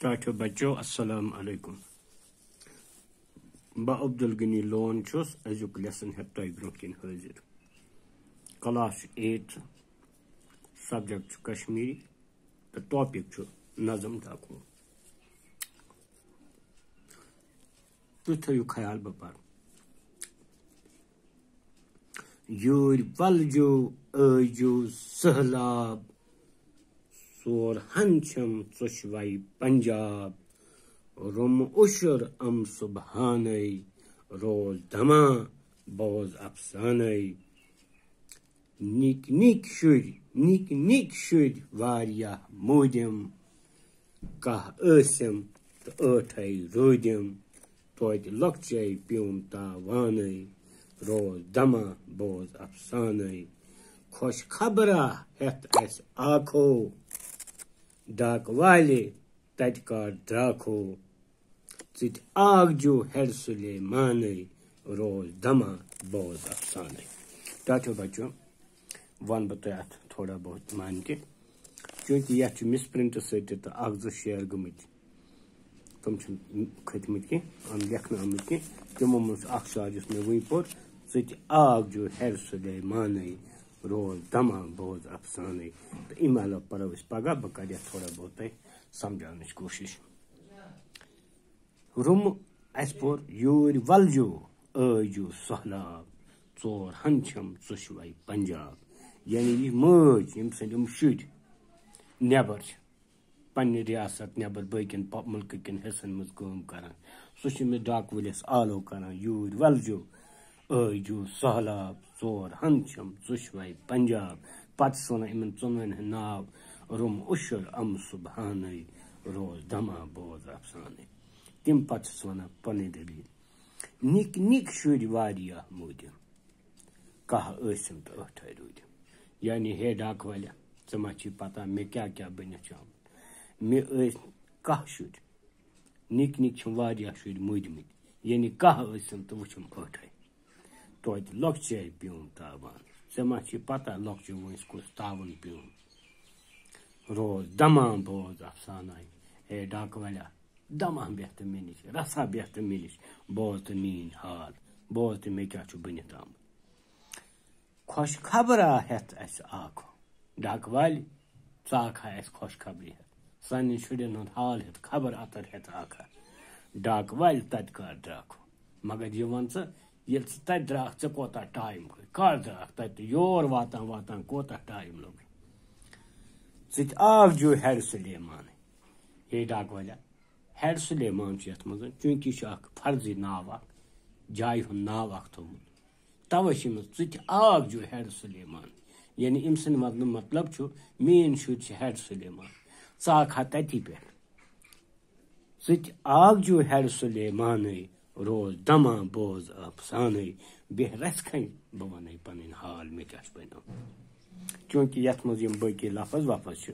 Tattoo بچو، السلام علیکم۔ بہ عبدالغنی لون چھس ازیک لیسن ہیت تہ برو کن حاضر۔ کلاس ایٹ، سبجیکٹ کشمیری، تو ٹاپک نظم ڈاکو تھی تھو خیال بہ پر یور ولجو، ایجو، سہلاب۔ سور ہنچم ژۄشوَے پنجاب۔ روم اشر ام سبحانے روز دما بوز افسانے نک نک شر نک نک شر واریاہ مودم کاہ ٲسِم تہٕ ٲٹھے روٗدِم توتہِ لۄکچے پیوم تاوانے روز دما بوز افسانے خوش خبرا ہیتھ اسہِ آکھو۔ ڈاک والے تت کار دراکھو ژت آگ جو ہر سلے مانے روز دما بوز افسانے ٹاٹو بچو ون بہ تہ ات تھوڑا بہت مان تہ چونکہ یہ مس پرنٹ ست تو اخ زٕ شیر گمت تم کھتمت کی لکھنہ آمت کی تمو من اخ شعر اس میں وی پور ژت آگ جو ہر سلے مانے روز دما بوز افسانے تو ام علاوہ پرو اس پگہ بہ کر تھوڑا بہت تہ سمجھانچ کوشش۔ روم اس پور یور ولجو ایجو سہلاب ژور ہنچم ژۄشوَے پنجاب۔ یعنی یہ ماج یم سند شر نبر پنہ ریاست نبر باقین ملک کن حصن مز کام سہ ڈاک ولس آلو کران یور ولجو ایجو سہلاب ژور ہنچم ژۄشوَے پنجاب پتہٕ ونان یمن ژۄنوَن ہُنٛد ناو، روم اشر ام سبحانے روز دما بوز، افسانے۔ تم پتہٕ چھُس ونان پنٕنۍ دلیٖل نِکۍ نِکۍ شُرۍ واریاہ موٗدِم کاہ ٲسِم تہٕ ٲٹھے روٗدِم یعنی ہے ڈاک والیا ژٕ ما چھی پتہ مےٚ کیٛاہ کیٛاہ بٔنِتھ چھُ آمُت مےٚ ٲسۍ کاہ شُرۍ نِکۍ نِکۍ چھِم واریاہ شُرۍ موٗدمٕتۍ یعنی کاہ ٲسِم تہٕ وٕچھُم ٲٹھے toit lokche pion taba. Sema chi pata lokche won sku stavon pion ro daman bo zafsanai e dakvala daman behte menish rasa behte menish bot nin hal bot meka chu binitam khosh khabra het es ako. Dakval tsak ha es khosh khabri het. Sanin shuden hal het khabar atar het aka. Dakval tat kar dak magar jivan sa خبر اتر ہٮ۪تھ اکھ ہا ڈاک والہِ تتہِ کر درٛاکھو مگر یہِ one ژٕ ییٚلہِ ژٕ تتہِ درٛاکھ ژےٚ کوتاہ ٹایم گوٚو کر درٛاکھ تتہِ یور واتان واتان کوتاہ ٹایم لوٚگ ژٕ تہِ آکھ جو ہیڈ سلیمان ہے ڈاک والا ہیڈ سلیمان چھُ یتھ منٛز چوٗنٛکہِ یہِ چھُ اکھ فرضی ناو اکھ جایہِ ہُنٛد ناو اکھ تھوٚومُت توے چھِ أمِس ژٕ تہِ آکھ جو ہیڈ سلیمان یعنی أمۍ سٕنٛدِ وننُک مطلب چھُ میٲنۍ شُرۍ چھِ ہیڈ سلیمان ژٕ آکھ ہا تتی پٮ۪ٹھ ژٕ تہِ آکھ جو ہیڈ سلیمانے روز دما بوز افسانے بیٚیہِ رژھِ کھنۍ بہٕ وَنَے پنٕنۍ حال مےٚ کیٛاہ چھُ بنیومُت چونکہ یتھ مز یم باقی لفظ وفظ چھ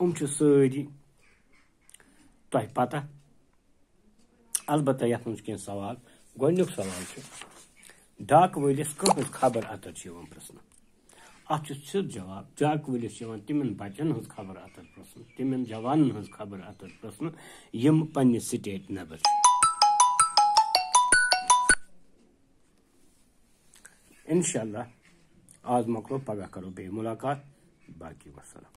ام چھ تہ پتہ؟ البتہ یتھ مز کی سوال گۄڈنیُک سوال چھ ڈاک وٲلِس کٕہٕنٛز خبر اتر چھِ یِوان پرٛژھنہٕ اتھ چھُ جواب، ڈاک وٲلِس چھِ بچن ہٕنٛز خبر اتر پرٛژھنہٕ تِمن جوانن ہٕنٛز خبر اتر پرٛژھنہٕ یِم پننہِ سٹیٹ نٮ۪بر انشاءاللہ انشاء اللہ آز مکلو پگہ کرو۔ بے ملاقات باقی وسلام۔